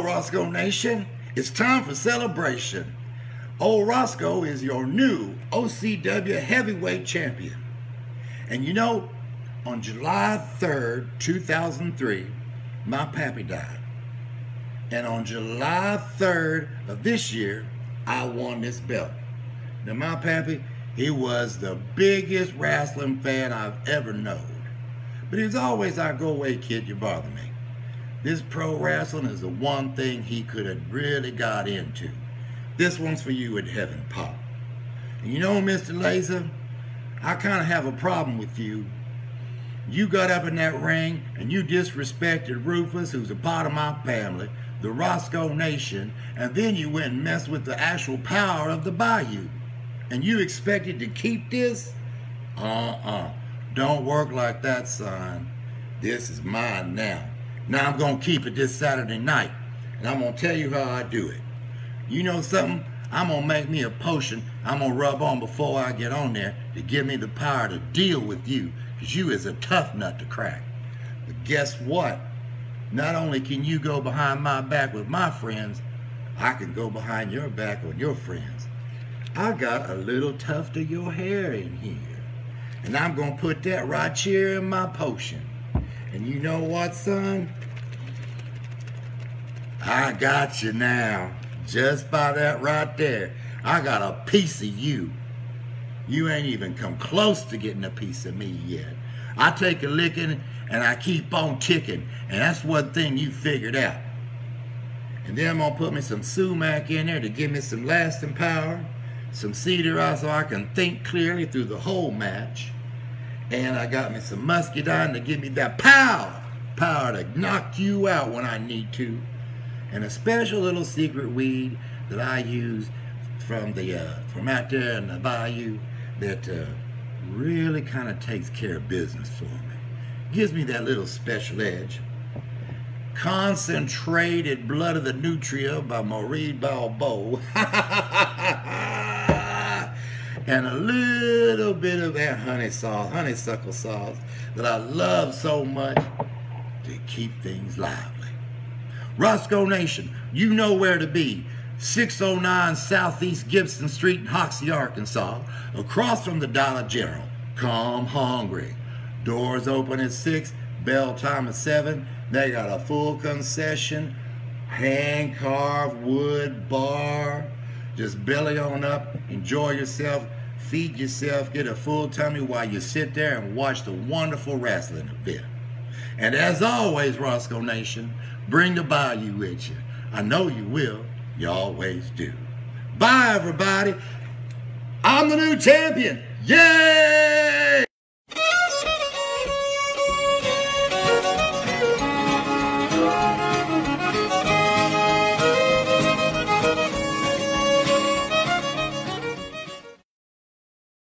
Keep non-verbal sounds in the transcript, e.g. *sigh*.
Roscoe Nation, it's time for celebration. Old Roscoe is your new OCW heavyweight champion. And you know, on July 3rd, 2003, my pappy died. And on July 3rd of this year, I won this belt. Now, my pappy, he was the biggest wrestling fan I've ever known. But he was always our go away kid, you bother me. This pro wrestling is the one thing he could have really got into. This one's for you in heaven, Pop. And you know, Mr. Lazer, I kind of have a problem with you. You got up in that ring and you disrespected Rufus, who's a part of my family, the Roscoe Nation, and then you went and messed with the actual power of the Bayou. And you expected to keep this? Uh-uh. Don't work like that, son. This is mine now. Now I'm going to keep it this Saturday night. And I'm going to tell you how I do it. You know something? I'm going to make me a potion I'm going to rub on before I get on there to give me the power to deal with you. Because you is a tough nut to crack. But guess what? Not only can you go behind my back with my friends, I can go behind your back with your friends. I got a little tuft of your hair in here. And I'm going to put that right here in my potion. And you know what, son? I got you now. Just by that right there. I got a piece of you. You ain't even come close to getting a piece of me yet. I take a licking and I keep on ticking. And that's one thing you figured out. And then I'm going to put me some sumac in there to give me some lasting power. Some cedar so I can think clearly through the whole match. And I got me some muscadine to give me that power, power to knock you out when I need to. And a special little secret weed that I use from the uh, from out there in the bayou that uh, really kind of takes care of business for me. Gives me that little special edge. Concentrated Blood of the Nutria by Maureen Balbo. *laughs* and a little bit of that honey sauce, honeysuckle sauce that I love so much to keep things lively. Roscoe Nation, you know where to be. 609 Southeast Gibson Street in Hoxie, Arkansas, across from the Dollar General. Come hungry. Doors open at 6, bell time at 7. They got a full concession, hand carved wood bar, just belly on up, enjoy yourself, feed yourself, get a full tummy while you sit there and watch the wonderful wrestling event. And as always, Roscoe Nation, bring the bayou with you. I know you will. You always do. Bye, everybody. I'm the new champion. Yeah!